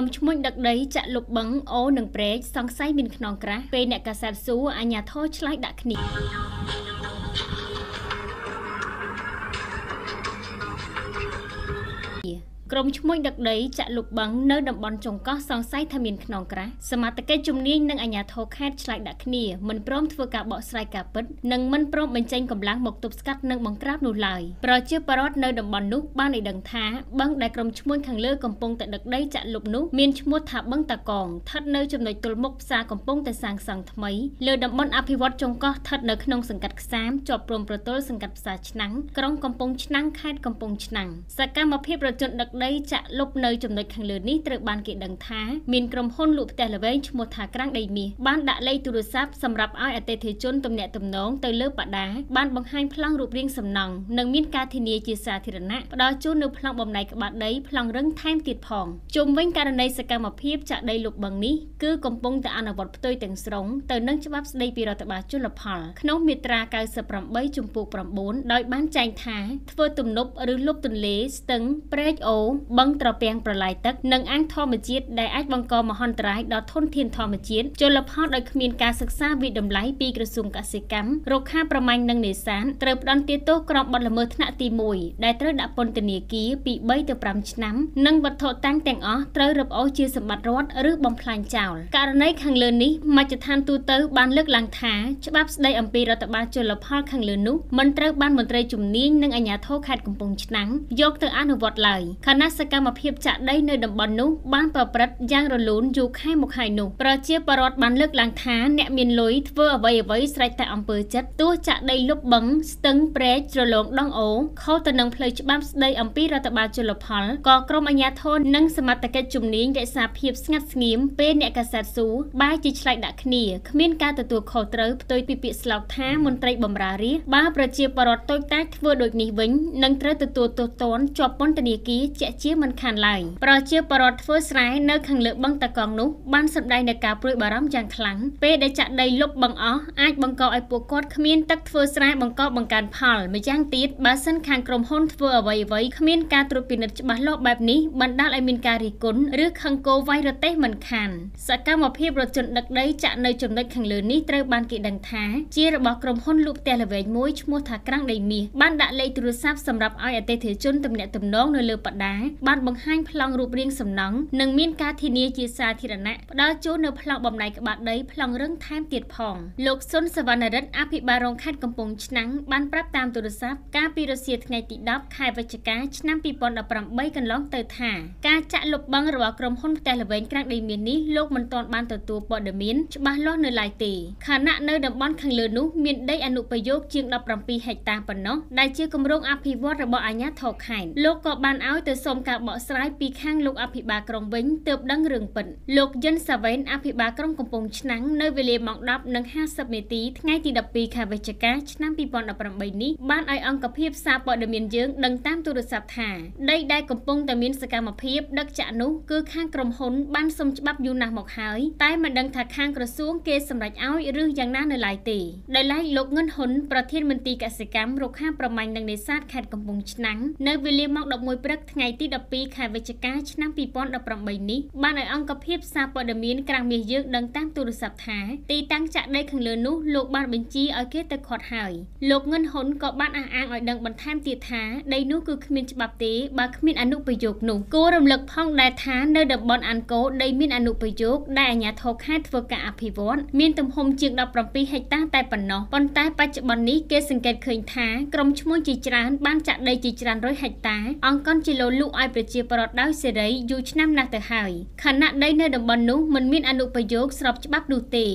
ក្រុមឈ្មួញដឹកដីចាក់លុបបឹងអូនិងព្រែកសង្ស័យមានខ្នងក្រាស់ពេលអ្នកកាសែតស៊ូអាញាធរឆ្លើយដាក់គ្នា ក្រុមឈ្មួញដឹកដីចាក់លុបបឹងនៅតំបន់ចុងកោះសង្ស័យថាមានខ្នងក្រាស់សមត្ថកិច្ចជំនាញនិងអាជ្ញាធរខេត្តឆ្លើយដាក់គ្នាមិនព្រមធ្វើការបកស្រាយការពិតនិងមិនព្រមបញ្ចេញកម្លាំងមកទប់ស្កាត់និងបង្ក្រាបនោះឡើយប្រជាពលរដ្ឋនៅតំបន់នោះបានឲ្យដឹងថាបឹងដែលក្រុមឈ្មួញខាងលើកំពុងតែដឹកដីចាក់លុបនោះមានឈ្មោះថាបឹងតាកងស្ថិតនៅចំណុចទល់មុខផ្សារកំពុងតែសាងសង់ថ្មីលើតំបន់អភិវឌ្ឍចុងកោះស្ថិតនៅក្នុងសង្កាត់ខ្សាមជាប់ព្រំប្រទល់សង្កាត់ផ្សារឆ្នាំងក្រុងកំពង់ឆ្នាំងខេត្តកំពង់ឆ្នាំងសកម្មភាពរជនដឹកដីចាក់លុបនៅចំណុចខាងលើនេះត្រូវបានគេដឹងថាមានក្រុមហ៊ុនលក់ផ្ទះល្វែងឈ្មោះថាក្រាំងដីមាសបានដាក់លេខទូរស័ព្ទសម្រាប់ឲ្យអតិថិជនទំនាក់ទំនងទៅលើបដាបានបង្ហាញប្លង់រូបរាងសំណង់និងមានការធានាជាសាធារណៈផ្ដល់ជូននៅប្លង់បំណែកក្បាត់ដីប្លង់រឹងថែមទៀតផងជុំវិញករណីសកម្មភាពចាក់ដីលុបបឹងនេះគឺកំពុងតែអនុវត្តផ្ទុយទាំងស្រុងទៅនឹងច្បាប់ស្ដីពីរដ្ឋបាលជលផលក្នុងមាត្រា98ជំពូក9ដោយបានចែងថាធ្វើទំនប់ឬលុបទន្លេស្ទឹងព្រែកអូបឹងត្រពាំងប្រឡាយទឹកនិងអាងធម្មជាតិដែលអាចបង្កមហន្តរាយដល់ធនធានធម្មជាតិជលផលដោយគ្មានការសិក្សាវិតម្លៃពីក្រសួងកសិកម្មរុក្ខាប្រមាញ់និងនេសាទត្រូវផ្ដន្ទាទោសក្រមបទល្មើសថ្នាក់ទី1ដែលត្រូវដាក់ពន្ធនាគារពី3ទៅ5ឆ្នាំនិងវត្ថុតាំងទាំងអស់ត្រូវរឹបអូសជាសម្បត្តិរដ្ឋឬបំផ្លាញចោលករណីខាងលើនេះមជ្ឈដ្ឋានទូតបានលើកឡើងថាច្បាប់ស្ដីអំពីរដ្ឋបាលជលផលខាងលើនោះមិនត្រូវបានមន្ត្រីជំនាញនិងអាជ្ញាធរខេត្តកំពង់ឆ្នាំងយកទៅអនុវត្តឡើយខណៈសកម្មភាពចាក់ដីនៅតំបន់នោះបានប្រព្រឹត្តយ៉ាងរលូនយូរខែមកហើយនោះប្រជាពលរដ្ឋបានលើកឡើងថាអ្នកមានលុយធ្វើអ្វីអ្វីស្រេចតែអំពើចិត្តទោះចាក់ដីលុបបឹងស្ទឹងព្រែកជ្រលងដងអូខុសទៅនឹងផ្លូវច្បាប់ស្ដីអំពីរដ្ឋបាលជលផលក៏ក្រុមអាជ្ញាធរនិងសមត្ថកិច្ចជំនាញរក្សាភាពស្ងាត់ស្ងៀមពេលអ្នកកាសែតស៊ូបែរជាឆ្លែកដាក់គ្នាគ្មានការទទួលខុសត្រូវផ្ទុយពីពាក្យស្លោកថាមន្ត្រីបំរើរាជបើប្រជាពលរដ្ឋតូចតាចធ្វើដូចនេះវិញនឹងត្រូវទទួលទោសទណ្ឌជាប់ពន្ធនាគារជាក់ជាមិនខានឡើយប្រជាពលរដ្ឋធ្វើស្រែនៅខាងលើបឹងតាកង់នោះបានសម្ដែងនូវការព្រួយបារម្ភយ៉ាងខ្លាំងពេលដែលចាក់ដីលុបបឹងអស់អាចបង្កឲ្យពួកគាត់គ្មានទឹកធ្វើស្រែបង្កបង្កើនផលម្យ៉ាងទៀតបើសិនខាងក្រុមហ៊ុនធ្វើអ្វីអ្វីគ្មានការត្រួតពិនិត្យច្បាស់លាស់បែបនេះបណ្ដាលឲ្យមានការរិះគន់ឬខឹងគោវាយរទេះមិនខានសកម្មភាពរជនដឹកដីចាក់នៅចំណុចខាងលើនេះត្រូវបានគេដឹងថាជារបស់ក្រុមហ៊ុនលក់ផ្ទះល្វែងមួយឈ្មោះថាក្រាំងដីមាសបានដាក់លេខទូរស័ព្ទសម្រាប់ឲ្យអតិថិជនទំនាក់ទំនងនៅលើបដាបានបង្ហាញប្លង់រូបរាងសំណង់និងមានការធានាជាសាធារណៈផ្ដល់ជូននៅប្លង់បំណែកក្បាត់ដីប្លង់រឹងថែមទៀតផងលោកសុនសវណ្ណរិទ្ធអភិបាលរងខេត្តកំពង់ឆ្នាំងបានប្រាប់តាមទូរស័ព្ទកាលពីរសៀលថ្ងៃទី10ខែវិច្ឆិកាឆ្នាំ2018កន្លងទៅថាការចាក់លុបបឹងរបស់ក្រុមហ៊ុនផ្ទះល្វែងក្រាំងដីមាននេះលោកមិនទាន់បានទទួលព័ត៌មានច្បាស់លាស់នៅឡើយទេខណៈនៅតំបន់ខាងលើនោះមានដីអនុប្រយោគជាង17ហិកតាប៉ុណ្ណោះដែលជាគម្រោងអភិវឌ្ឍរបស់អាជ្ញាធរខេត្តលោកក៏បានឲ្យទៅសុំការបកស្រាយពីខាងលោកអភិបាលក្រុងវិញទើបដឹងរឿងពិតលោកយិនសាវែនអភិបាលក្រុងកំពង់ឆ្នាំងនៅវេលាម៉ោង10:50នាទីថ្ងៃទី12ខែវិច្ឆិកាឆ្នាំ2018នេះបានឲ្យអង្គភាពសារព័ត៌មានយើងដឹងតាមទូរស័ព្ទថាដីដែលកំពុងតែមានសកម្មភាពដឹកចាក់នោះគឺខាងក្រុមហ៊ុនបានសុំច្បាប់យូរណាស់មកហើយតែមិនដឹងថាខាងក្រសួងគេសម្រេចឲ្យឬយ៉ាងណានៅឡើយទេដោយឡែកលោកងិនហ៊ុនប្រធានមន្ទីរកសិកម្មរុក្ខាប្រមាញ់និងនេសាទខេត្តកំពង់ឆ្នាំងនៅវេលាម៉ោង11ព្រឹកថ្ងៃទី12ខែវិច្ឆិកាឆ្នាំ2018នេះបានឲ្យអង្គភាពសារព័ត៌មានក្រាំងមាសយើងដឹងតាមទូរស័ព្ទថាទីតាំងចាក់ដីខាងលើនោះលោកបានបញ្ជាឲ្យគេទៅខាត់ហើយលោកងិនហ៊ុនក៏បានអះអាងឲ្យដឹងបន្ថែមទៀតថាដីនោះគឺគ្មានច្បាប់ទេបើគ្មានអនុប្រយោគនោះគួររំលឹកផងដែរថានៅតំបន់អានកូដីមានអនុប្រយោគដែលអាជ្ញាធរខេត្តធ្វើការអភិវឌ្ឍមានទំហំជាង17ហិកតាតែប៉ុណ្ណោះប៉ុន្តែបច្ចុប្បន្ននេះគេសង្កេតឃើញថាក្រុមឈ្មួញជាច្រើនបានចាក់ដីជាច្រើនរយហិកតាអង្គកុនជាលោលក់ឲ្យប្រជាពលរដ្ឋដោយសេរីយូរឆ្នាំណាស់ទៅហើយខណៈដីនៅតំបន់នោះមិនមានអនុប្រយោគស្របច្បាប់នោះទេ